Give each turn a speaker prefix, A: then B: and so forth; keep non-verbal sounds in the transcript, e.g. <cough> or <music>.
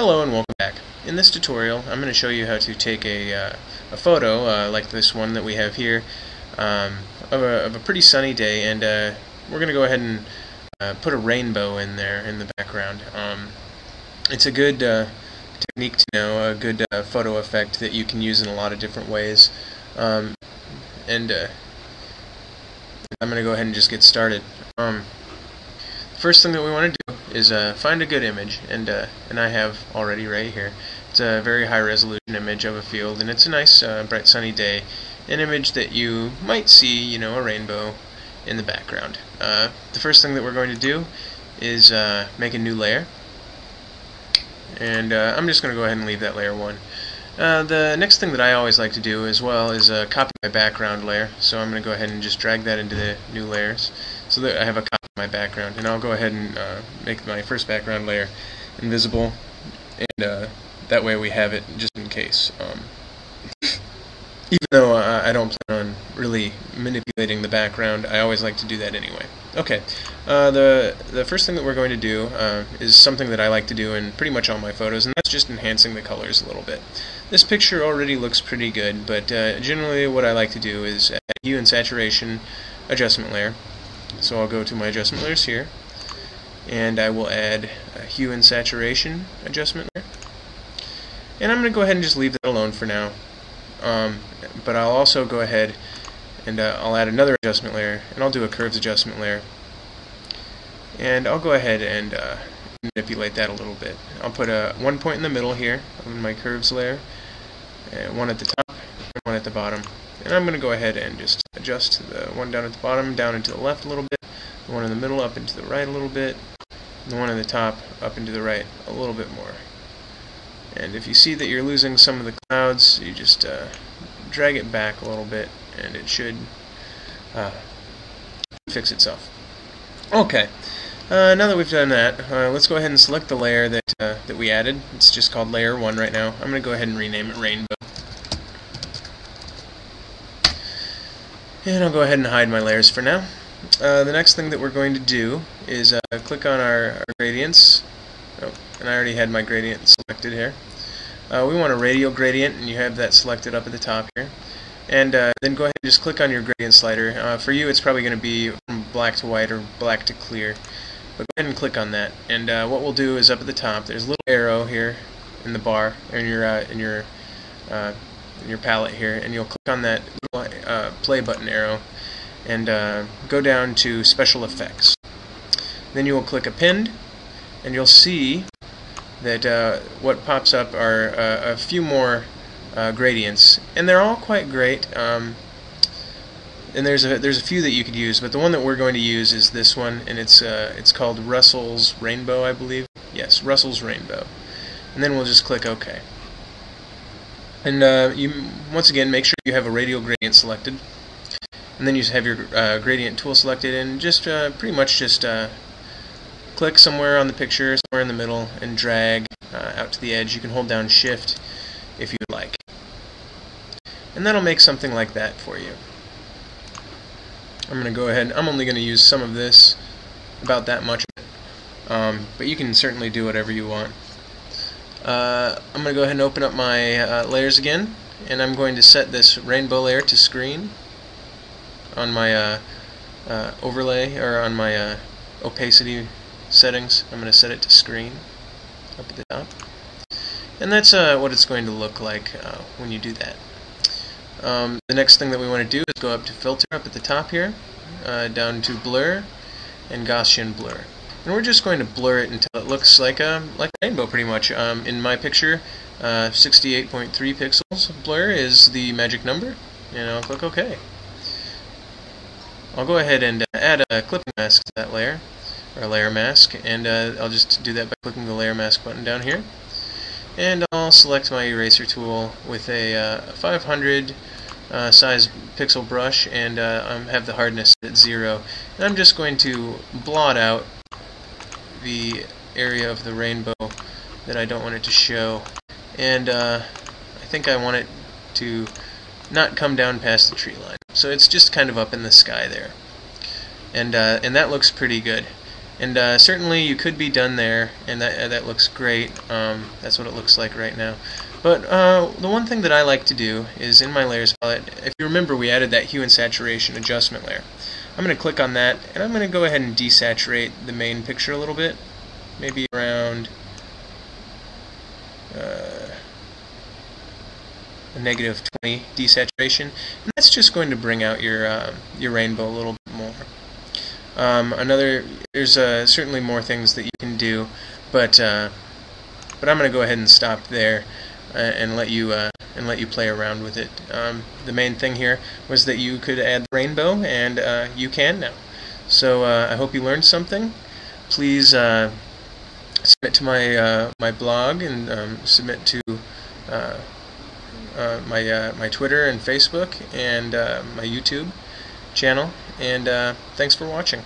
A: Hello and welcome back. In this tutorial I'm going to show you how to take a, uh, a photo uh, like this one that we have here um, of, a, of, a, pretty sunny day and uh, we're going to go ahead and uh, put a rainbow in there in the background. Um, it's a good uh, technique to know, a good uh, photo effect that you can use in a lot of different ways um, and I'm going to go ahead and just get started. First thing that we want to do is uh, find a good image, and uh, and I have already right here. It's a very high resolution image of a field, and it's a nice, uh, bright, sunny day. An image that you might see, you know, a rainbow in the background. Uh, the first thing that we're going to do is uh, make a new layer, and uh, I'm just going to go ahead and leave that layer one. Uh, the next thing that I always like to do as well is copy my background layer. So I'm going to go ahead and just drag that into the new layers so that I have a my background. And I'll go ahead and uh, make my first background layer invisible. And uh, that way we have it just in case. Um, <laughs> even though I don't plan on really manipulating the background, I always like to do that anyway. Okay, uh, the the first thing that we're going to do uh, is something that I like to do in pretty much all my photos, and that's just enhancing the colors a little bit. This picture already looks pretty good, but uh, generally what I like to do is add hue and saturation adjustment layer. So I'll go to my adjustment layers here, and I will add a hue and saturation adjustment layer. And I'm going to go ahead and just leave that alone for now. Um, but I'll also go ahead and uh, I'll add another adjustment layer and I'll do a curves adjustment layer and I'll go ahead and uh, manipulate that a little bit I'll put a one point in the middle here on my curves layer one at the top and one at the bottom and I'm going to go ahead and just adjust the one down at the bottom down into the left a little bit the one in the middle up into the right a little bit the one at the top up into the right a little bit more and if you see that you're losing some of the clouds you just uh, drag it back a little bit and it should uh, fix itself. Okay, uh, now that we've done that, uh, let's go ahead and select the layer that, uh, that we added. It's just called Layer 1 right now. I'm going to go ahead and rename it Rainbow. And I'll go ahead and hide my layers for now. Uh, the next thing that we're going to do is uh, click on our, our gradients. Oh, and I already had my gradient selected here. Uh, we want a radial gradient, and you have that selected up at the top here. And uh, then go ahead and just click on your gradient slider. Uh, for you, it's probably going to be from black to white or black to clear. But go ahead and click on that. And uh, what we'll do is up at the top, there's a little arrow here in the bar, in your in your in your palette here, and you'll click on that uh, play button arrow, and go down to Special Effects. Then you will click Append, and you'll see that uh, what pops up are uh, a few more uh, gradients, and they're all quite great. Um, and there's a there's a few that you could use, but the one that we're going to use is this one, and it's uh, it's called Russell's Rainbow, I believe. Yes, Russell's Rainbow. And then we'll just click OK. And uh, you once again make sure you have a radial gradient selected, and then you have your uh, gradient tool selected, and just pretty much just click somewhere on the picture, somewhere in the middle, and drag uh, out to the edge. You can hold down Shift if you like. And that'll make something like that for you. I'm going to go ahead, I'm only going to use some of this, about that much. Um, but you can certainly do whatever you want. Uh, I'm going to go ahead and open up my uh, layers again, and I'm going to set this rainbow layer to screen on my uh, uh overlay, or on my uh, opacity settings. I'm going to set it to screen up at the top. And that's what it's going to look like when you do that. Um, the next thing that we want to do is go up to filter up at the top here, down to blur and Gaussian blur. And we're just going to blur it until looks like a, like a rainbow pretty much. Um, in my picture, 68.3 uh, pixels blur is the magic number, and I'll click OK. I'll go ahead and uh, add a clipping mask to that layer or layer mask and uh, I'll just do that by clicking the layer mask button down here and I'll select my eraser tool with a uh, 500 uh, size pixel brush and uh, have the hardness at zero and I'm just going to blot out the area of the rainbow that I don't want it to show and uh, I think I want it to not come down past the tree line so it's just kind of up in the sky there and uh, and that looks pretty good And uh, certainly you could be done there, and that, uh, that looks great. Um, that's what it looks like right now. But uh, the one thing that I like to do is in my layers palette, if you remember we added that hue and saturation adjustment layer. I'm going to click on that, and I'm going to go ahead and desaturate the main picture a little bit, maybe around uh, a negative 20 desaturation, and that's just going to bring out your uh, your rainbow a little bit more. Um, another, there's uh, certainly more things that you can do, but uh, but I'm going to go ahead and stop there uh, and let you uh, and let you play around with it. Um, the main thing here was that you could add the rainbow, and uh, you can now. So I hope you learned something. Please submit to my my blog and um, submit to uh, my uh, my Twitter and Facebook and uh, my YouTube channel. And thanks for watching.